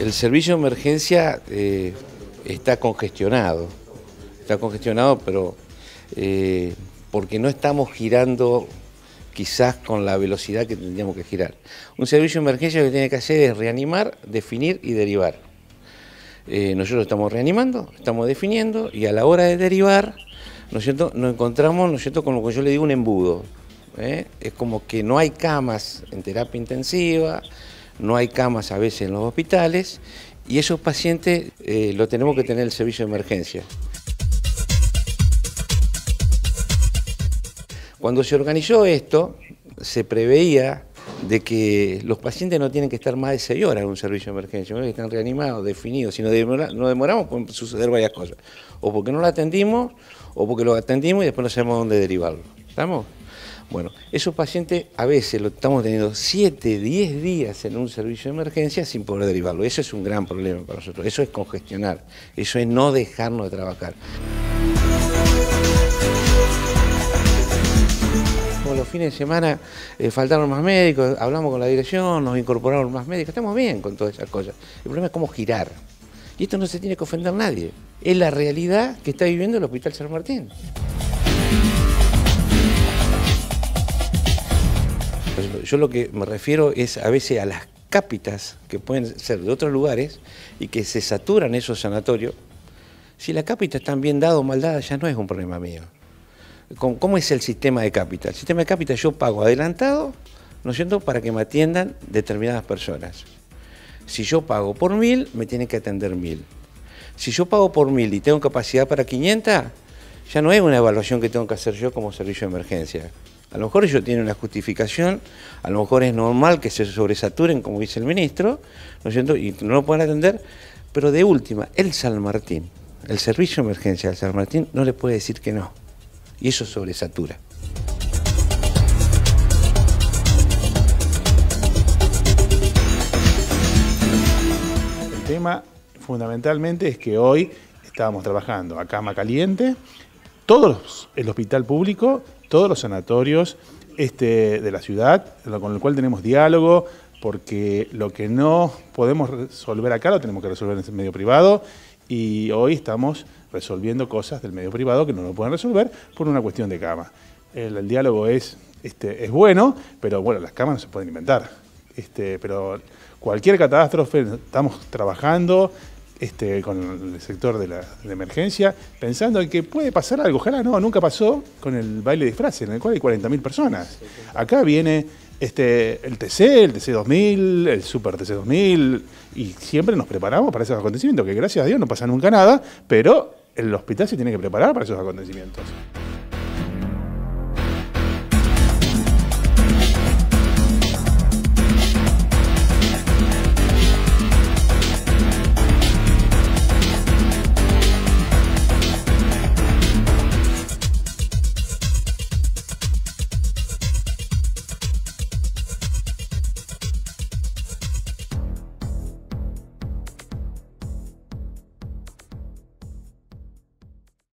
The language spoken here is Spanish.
El servicio de emergencia eh, está congestionado, está congestionado, pero eh, porque no estamos girando quizás con la velocidad que tendríamos que girar. Un servicio de emergencia lo que tiene que hacer es reanimar, definir y derivar. Eh, nosotros estamos reanimando, estamos definiendo y a la hora de derivar, ¿no nos encontramos ¿no con lo que yo le digo un embudo. Es como que no hay camas en terapia intensiva, no hay camas a veces en los hospitales y esos pacientes eh, lo tenemos que tener el servicio de emergencia. Cuando se organizó esto, se preveía de que los pacientes no tienen que estar más de 6 horas en un servicio de emergencia, que están reanimados, definidos. Si no, demoramos, pueden suceder varias cosas. O porque no lo atendimos, o porque lo atendimos y después no sabemos dónde derivarlo. ¿Estamos? Bueno, esos pacientes a veces lo estamos teniendo 7, 10 días en un servicio de emergencia sin poder derivarlo. Eso es un gran problema para nosotros. Eso es congestionar, eso es no dejarnos de trabajar. Los fines de semana eh, faltaron más médicos, hablamos con la dirección, nos incorporaron más médicos, estamos bien con todas esas cosas. El problema es cómo girar. Y esto no se tiene que ofender a nadie. Es la realidad que está viviendo el Hospital San Martín. Yo lo que me refiero es a veces a las cápitas que pueden ser de otros lugares y que se saturan esos sanatorios. Si la cápita están bien dada o mal dada, ya no es un problema mío. ¿Cómo es el sistema de cápita? El sistema de cápita yo pago adelantado, ¿no es cierto?, para que me atiendan determinadas personas. Si yo pago por mil, me tienen que atender mil. Si yo pago por mil y tengo capacidad para 500, ya no es una evaluación que tengo que hacer yo como servicio de emergencia. A lo mejor ellos tienen una justificación, a lo mejor es normal que se sobresaturen, como dice el ministro, ¿no es cierto? Y no lo pueden atender, pero de última, el San Martín, el servicio de emergencia del San Martín no le puede decir que no. Y eso sobresatura. El tema fundamentalmente es que hoy estábamos trabajando a cama caliente, todos el hospital público todos los sanatorios este, de la ciudad, con el cual tenemos diálogo, porque lo que no podemos resolver acá lo tenemos que resolver en el medio privado y hoy estamos resolviendo cosas del medio privado que no lo pueden resolver por una cuestión de cama. El, diálogo es, este, es bueno, pero bueno, las camas no se pueden inventar. Este, pero cualquier catástrofe, estamos trabajando, este, con el sector de la emergencia, pensando en que puede pasar algo. Ojalá no, nunca pasó con el baile de disfraces, en el cual hay 40.000 personas. Acá viene este, el TC, el TC2000, el Super TC2000, y siempre nos preparamos para esos acontecimientos, que gracias a Dios no pasa nunca nada, pero el hospital se tiene que preparar para esos acontecimientos.